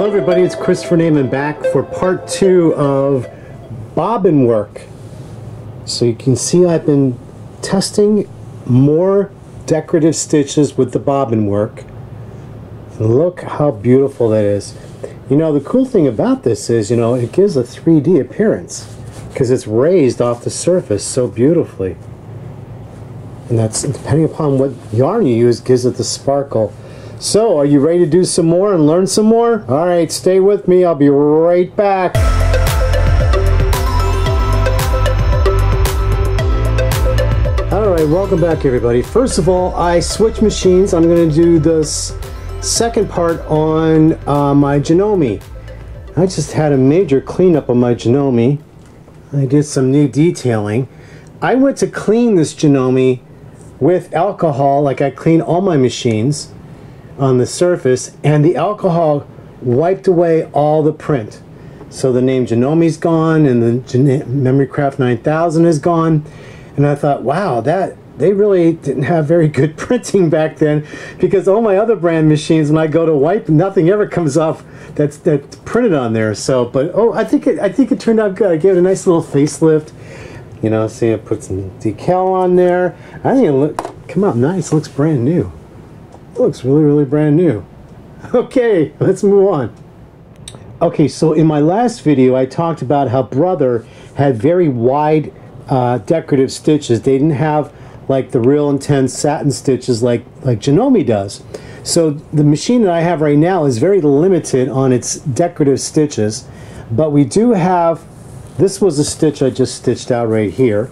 Hello everybody, it's Christopher Nejman back for part two of bobbin work. So you can see I've been testing more decorative stitches with the bobbin work. Look how beautiful that is. You know, the cool thing about this is, you know, it gives a 3D appearance because it's raised off the surface so beautifully. And that's, depending upon what yarn you use, gives it the sparkle. So, are you ready to do some more and learn some more? All right, stay with me. I'll be right back. All right, welcome back, everybody. First of all, I switched machines. I'm going to do this second part on uh, my Janome. I just had a major cleanup on my Janome. I did some new detailing. I went to clean this Janome with alcohol, like I clean all my machines on the surface and the alcohol wiped away all the print. So the name Janome's gone and the MemoryCraft 9000 is gone. And I thought, wow, that they really didn't have very good printing back then because all my other brand machines, when I go to wipe, nothing ever comes off that's that's printed on there. So, but oh, I think it I think it turned out good. I gave it a nice little facelift. You know, see, I put some decal on there. I think it look come out nice. Looks brand new looks really, really brand new. Okay, let's move on. Okay, so in my last video, I talked about how Brother had very wide uh, decorative stitches. They didn't have like the real intense satin stitches like, like Janome does. So the machine that I have right now is very limited on its decorative stitches, but we do have, this was a stitch I just stitched out right here.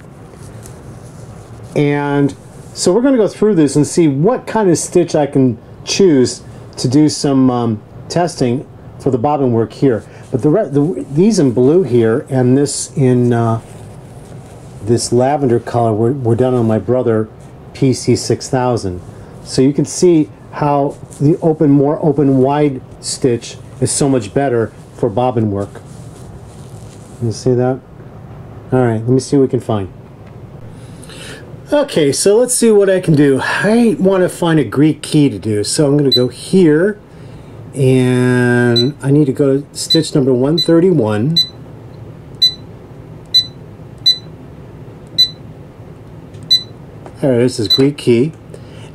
And so we're going to go through this and see what kind of stitch I can choose to do some um, testing for the bobbin work here. But the, the, these in blue here and this in uh, this lavender color were, were done on my brother PC6000. So you can see how the open, more open wide stitch is so much better for bobbin work. You see that? All right, let me see what we can find. Okay, so let's see what I can do. I want to find a Greek key to do, so I'm going to go here, and I need to go to stitch number 131. There, this is Greek key.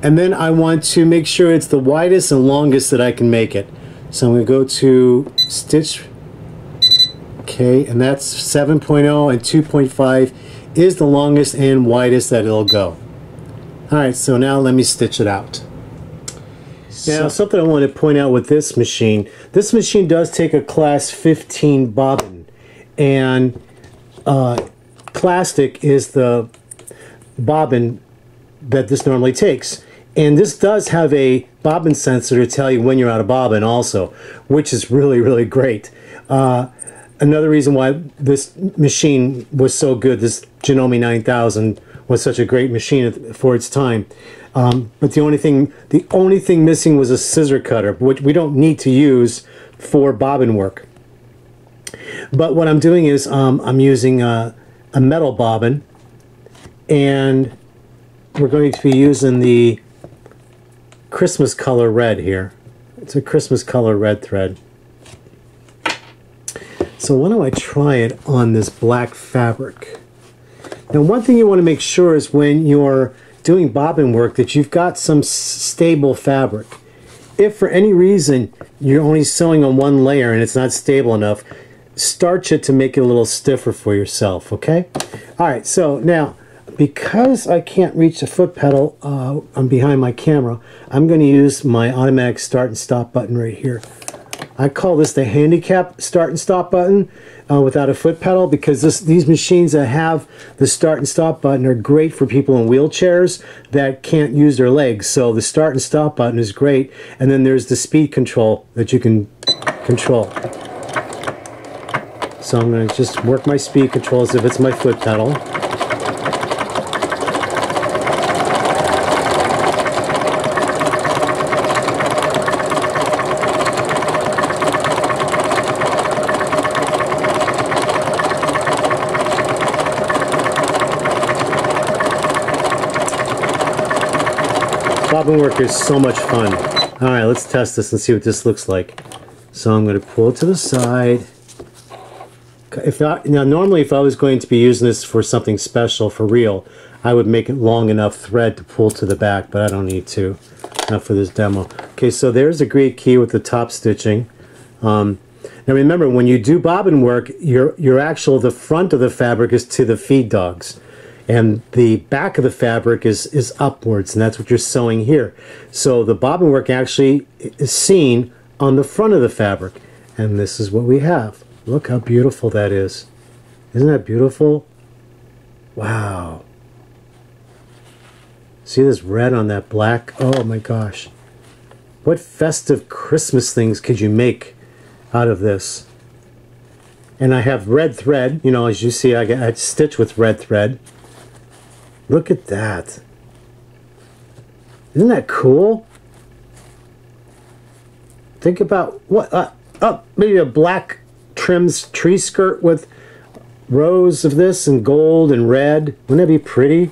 And then I want to make sure it's the widest and longest that I can make it. So I'm going to go to stitch, okay, and that's 7.0 and 2.5 is the longest and widest that it'll go. Alright, so now let me stitch it out. Now, something I want to point out with this machine, this machine does take a class 15 bobbin, and uh, plastic is the bobbin that this normally takes. And this does have a bobbin sensor to tell you when you're out of bobbin also, which is really, really great. Uh, another reason why this machine was so good, this Janome 9000 was such a great machine for its time. Um, but the only thing, the only thing missing was a scissor cutter, which we don't need to use for bobbin work. But what I'm doing is um, I'm using a, a metal bobbin, and we're going to be using the Christmas color red here. It's a Christmas color red thread. So why don't I try it on this black fabric? Now one thing you want to make sure is when you're doing bobbin work that you've got some stable fabric. If for any reason you're only sewing on one layer and it's not stable enough, starch it to make it a little stiffer for yourself, okay? Alright, so now because I can't reach the foot pedal uh, I'm behind my camera, I'm going to use my automatic start and stop button right here. I call this the handicap start and stop button uh, without a foot pedal because this, these machines that have the start and stop button are great for people in wheelchairs that can't use their legs. So the start and stop button is great. And then there's the speed control that you can control. So I'm going to just work my speed control as if it's my foot pedal. Bobbin work is so much fun. Alright, let's test this and see what this looks like. So I'm going to pull it to the side. If I, now normally if I was going to be using this for something special for real, I would make it long enough thread to pull to the back, but I don't need to, not for this demo. Okay, so there's a Greek key with the top stitching. Um, now remember, when you do bobbin work, your, your actual, the front of the fabric is to the feed dogs. And the back of the fabric is, is upwards, and that's what you're sewing here. So the bobbin work actually is seen on the front of the fabric. And this is what we have. Look how beautiful that is. Isn't that beautiful? Wow. See this red on that black? Oh my gosh. What festive Christmas things could you make out of this? And I have red thread. You know, as you see, I, I stitch with red thread. Look at that. Isn't that cool? Think about what, uh, oh, maybe a black trimmed tree skirt with rows of this and gold and red. Wouldn't that be pretty?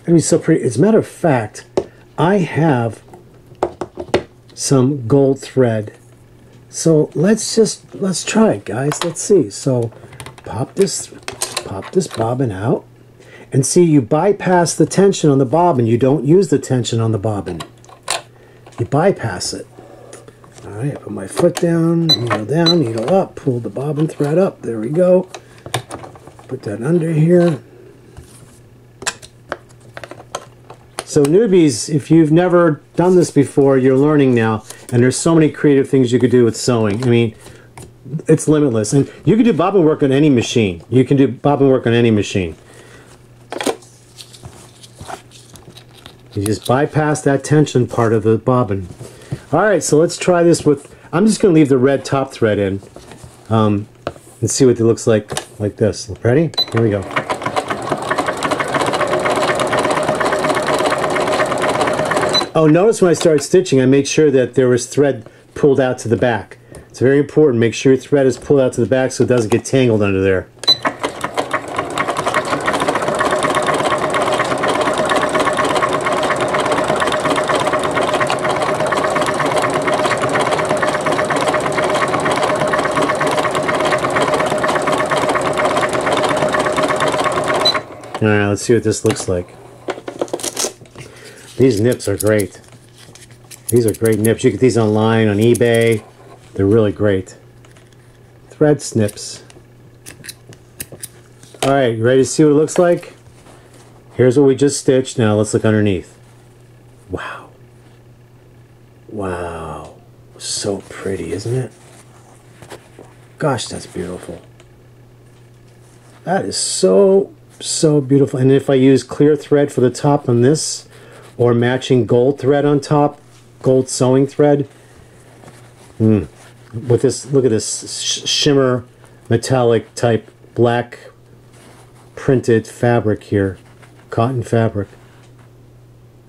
That'd be so pretty. As a matter of fact, I have some gold thread. So let's just, let's try it, guys. Let's see. So pop this, pop this bobbin out. And see, you bypass the tension on the bobbin. You don't use the tension on the bobbin. You bypass it. All right, put my foot down, needle down, needle up, pull the bobbin thread up. There we go. Put that under here. So newbies, if you've never done this before, you're learning now. And there's so many creative things you could do with sewing. I mean, it's limitless. And you can do bobbin work on any machine. You can do bobbin work on any machine. You just bypass that tension part of the bobbin. All right, so let's try this with, I'm just going to leave the red top thread in um, and see what it looks like like this. Ready? Here we go. Oh, notice when I started stitching, I made sure that there was thread pulled out to the back. It's very important. Make sure your thread is pulled out to the back so it doesn't get tangled under there. Alright, let's see what this looks like. These nips are great. These are great nips. You get these online on eBay. They're really great. Thread snips. Alright, you ready to see what it looks like? Here's what we just stitched. Now let's look underneath. Wow. Wow. So pretty, isn't it? Gosh, that's beautiful. That is so so beautiful. And if I use clear thread for the top on this, or matching gold thread on top, gold sewing thread, mm, with this, look at this sh shimmer metallic type black printed fabric here, cotton fabric.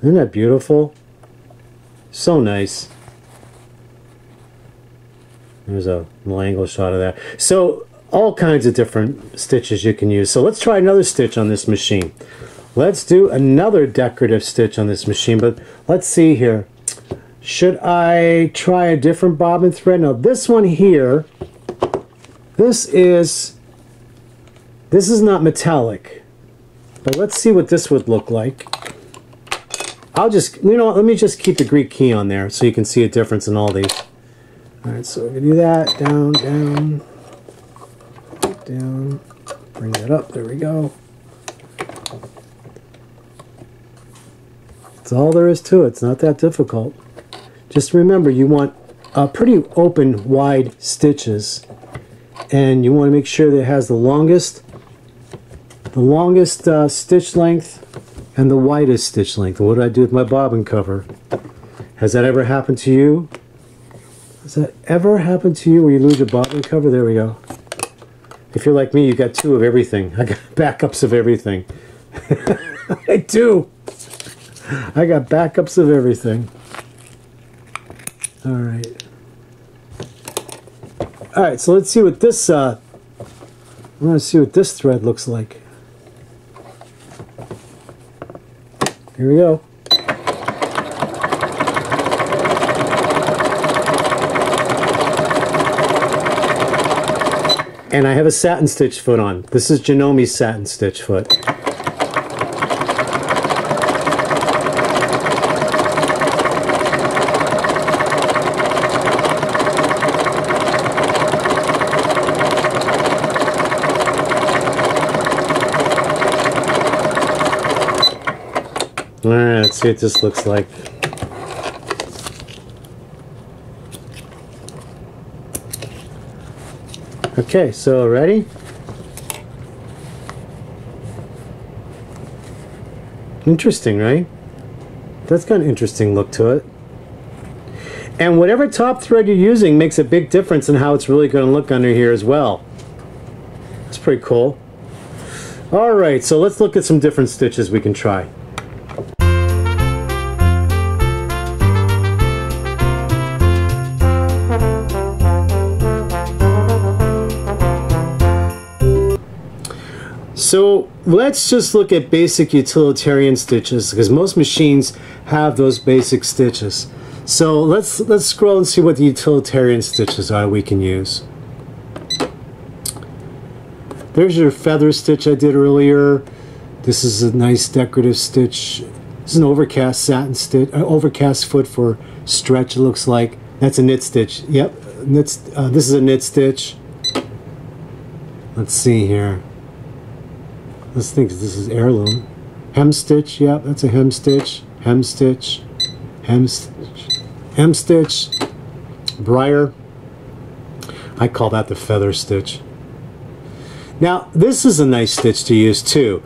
Isn't that beautiful? So nice. There's a little angle shot of that. So all kinds of different stitches you can use. So let's try another stitch on this machine. Let's do another decorative stitch on this machine, but let's see here. Should I try a different bobbin thread? Now this one here, this is, this is not metallic, but let's see what this would look like. I'll just, you know let me just keep the Greek key on there so you can see a difference in all these. All right, so we're gonna do that, down, down, down, bring that up, there we go. That's all there is to it, it's not that difficult. Just remember you want uh, pretty open, wide stitches and you want to make sure that it has the longest the longest uh, stitch length and the widest stitch length. what did I do with my bobbin cover? Has that ever happened to you? Has that ever happened to you where you lose your bobbin cover? There we go. If you're like me, you got two of everything. I got backups of everything. I do. I got backups of everything. All right. All right, so let's see what this, uh, I want to see what this thread looks like. Here we go. And I have a satin stitch foot on. This is Janome's satin stitch foot. Alright, let's see what this looks like. Okay, so ready? Interesting, right? That's got an interesting look to it. And whatever top thread you're using makes a big difference in how it's really going to look under here as well. That's pretty cool. Alright, so let's look at some different stitches we can try. So let's just look at basic utilitarian stitches because most machines have those basic stitches. So let's let's scroll and see what the utilitarian stitches are we can use. There's your feather stitch I did earlier. This is a nice decorative stitch. This is an overcast satin stitch, uh, overcast foot for stretch. It looks like that's a knit stitch. Yep, knit. Uh, this is a knit stitch. Let's see here. Let's think this is heirloom. Hem stitch, yep, that's a hem stitch. Hem stitch, hem stitch, hem stitch. Briar. I call that the feather stitch. Now, this is a nice stitch to use too.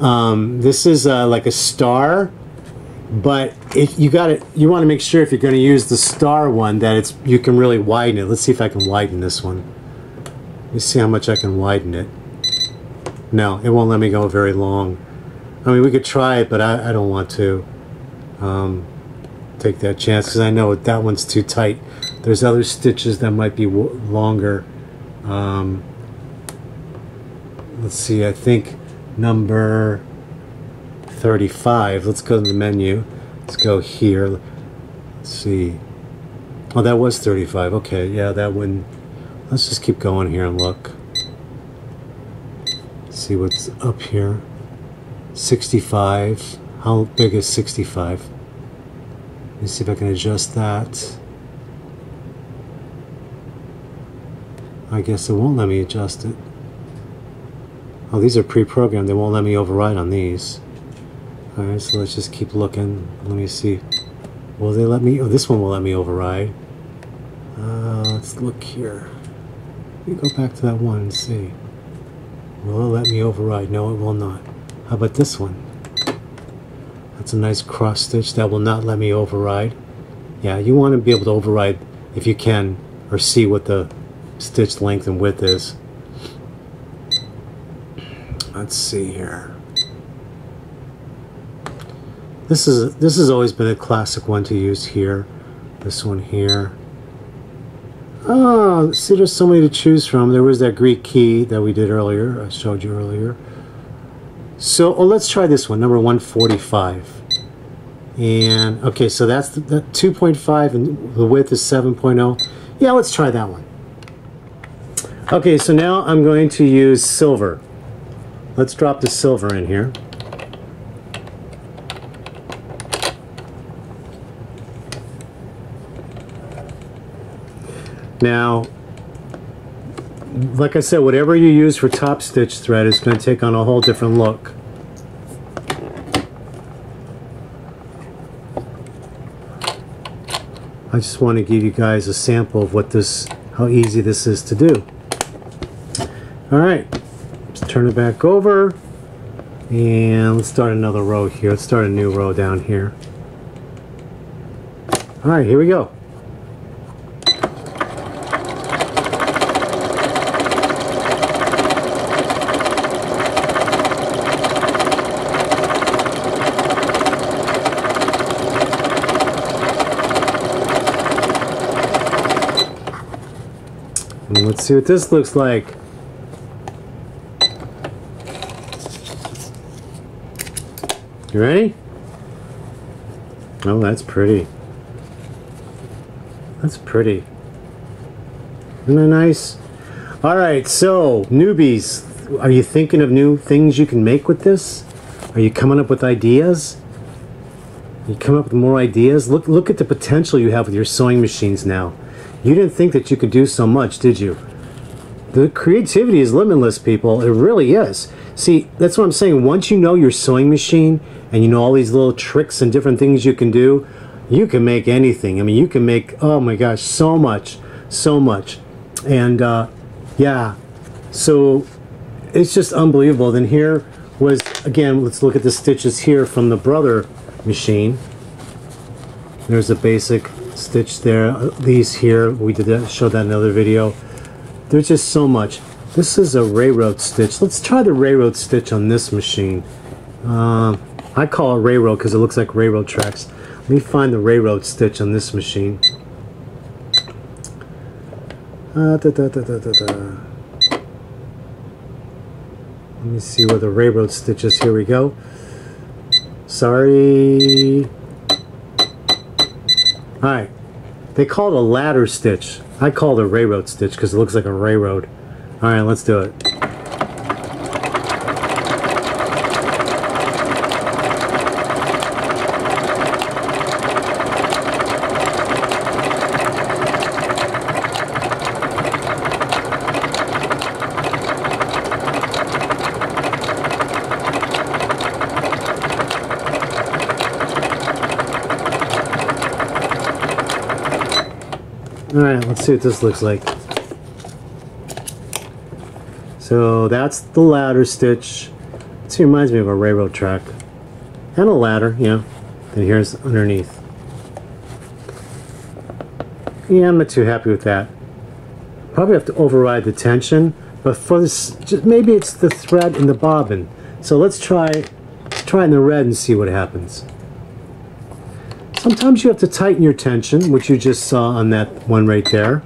Um, this is uh, like a star, but if you got it, you want to make sure if you're going to use the star one that it's you can really widen it. Let's see if I can widen this one. Let me see how much I can widen it. No, it won't let me go very long. I mean, we could try it, but I, I don't want to um, take that chance because I know that one's too tight. There's other stitches that might be longer. Um, let's see, I think number 35. Let's go to the menu. Let's go here. Let's see. Oh, that was 35. Okay, yeah, that one. Let's just keep going here and look see what's up here. 65 how big is 65 let me see if I can adjust that. I guess it won't let me adjust it. Oh these are pre-programmed. They won't let me override on these. Alright so let's just keep looking. Let me see. Will they let me? Oh this one will let me override. Uh, let's look here. Let me go back to that one and see Will it let me override? No, it will not. How about this one? That's a nice cross stitch that will not let me override. Yeah, you want to be able to override if you can or see what the stitch length and width is. Let's see here. This is this has always been a classic one to use here. This one here. Oh, see, there's so many to choose from. There was that Greek key that we did earlier. I showed you earlier. So, oh, let's try this one, number 145. And, okay, so that's the, the 2.5 and the width is 7.0. Yeah, let's try that one. Okay, so now I'm going to use silver. Let's drop the silver in here. Now, like I said, whatever you use for top stitch thread is going to take on a whole different look. I just want to give you guys a sample of what this, how easy this is to do. Alright, let's turn it back over and let's start another row here. Let's start a new row down here. Alright, here we go. Let's see what this looks like. You ready? Oh, that's pretty. That's pretty. Isn't that nice? All right, so newbies, are you thinking of new things you can make with this? Are you coming up with ideas? You come up with more ideas. Look, look at the potential you have with your sewing machines now. You didn't think that you could do so much, did you? The creativity is limitless, people. It really is. See, that's what I'm saying. Once you know your sewing machine and you know all these little tricks and different things you can do, you can make anything. I mean, you can make, oh my gosh, so much, so much. And uh, yeah, so it's just unbelievable. Then here was, again, let's look at the stitches here from the Brother machine. There's a basic stitch there. Uh, these here, we did that, showed that in another video. There's just so much. This is a railroad stitch. Let's try the railroad stitch on this machine. Uh, I call it railroad because it looks like railroad tracks. Let me find the railroad stitch on this machine. Uh, da, da, da, Let me see where the railroad stitch is. Here we go. Sorry. Alright. They call it a ladder stitch. I call it a railroad stitch because it looks like a railroad. Alright, let's do it. Alright, let's see what this looks like. So that's the ladder stitch. This reminds me of a railroad track. And a ladder, yeah. And here's underneath. Yeah, I'm not too happy with that. Probably have to override the tension, but for this, just maybe it's the thread in the bobbin. So let's try, try in the red and see what happens. Sometimes you have to tighten your tension, which you just saw on that one right there.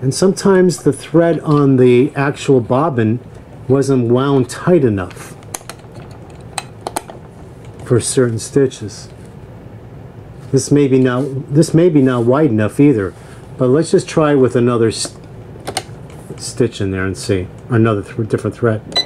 And sometimes the thread on the actual bobbin wasn't wound tight enough for certain stitches. This may be not this may be not wide enough either, but let's just try with another st stitch in there and see another th different thread.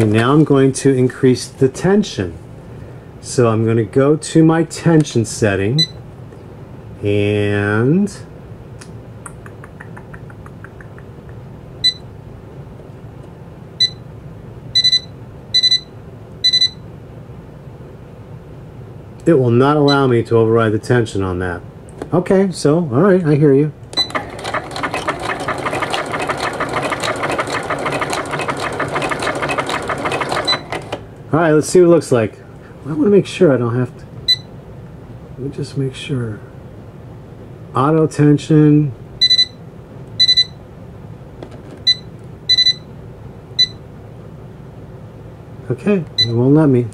Okay, now I'm going to increase the tension. So I'm going to go to my tension setting and it will not allow me to override the tension on that. Okay, so, all right, I hear you. Alright, let's see what it looks like. I want to make sure I don't have to... Let me just make sure. Auto tension. Okay, it won't let me.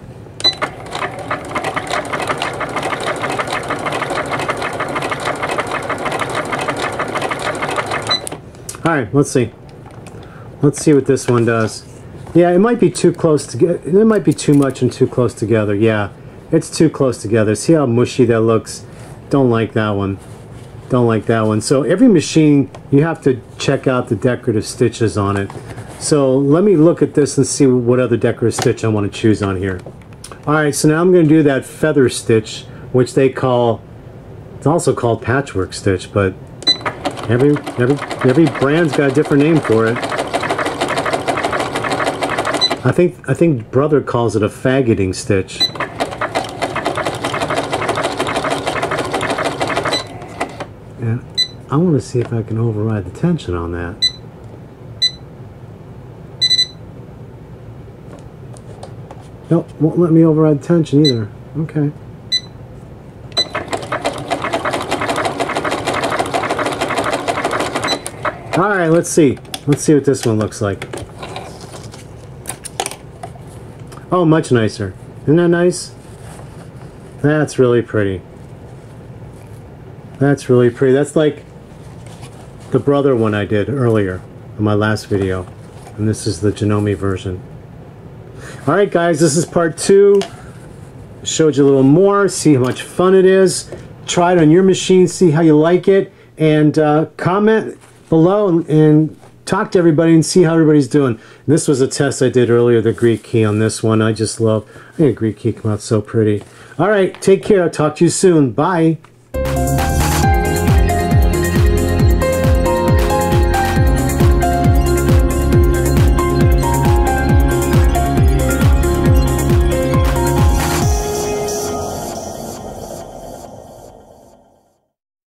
Alright, let's see. Let's see what this one does. Yeah, it might be too close to get. It might be too much and too close together. Yeah, it's too close together. See how mushy that looks? Don't like that one. Don't like that one. So every machine, you have to check out the decorative stitches on it. So let me look at this and see what other decorative stitch I want to choose on here. Alright, so now I'm going to do that feather stitch, which they call, it's also called patchwork stitch, but every, every, every brand's got a different name for it. I think I think brother calls it a faggoting stitch. And I want to see if I can override the tension on that. Nope, won't let me override tension either. Okay. Alright, let's see. Let's see what this one looks like. Oh, much nicer. Isn't that nice? That's really pretty. That's really pretty. That's like the brother one I did earlier in my last video. And this is the Janome version. All right, guys, this is part two. Showed you a little more, see how much fun it is. Try it on your machine, see how you like it, and uh, comment below and, and talk to everybody and see how everybody's doing. This was a test I did earlier, the Greek key on this one. I just love, I think Greek key come out so pretty. All right, take care. I'll talk to you soon. Bye.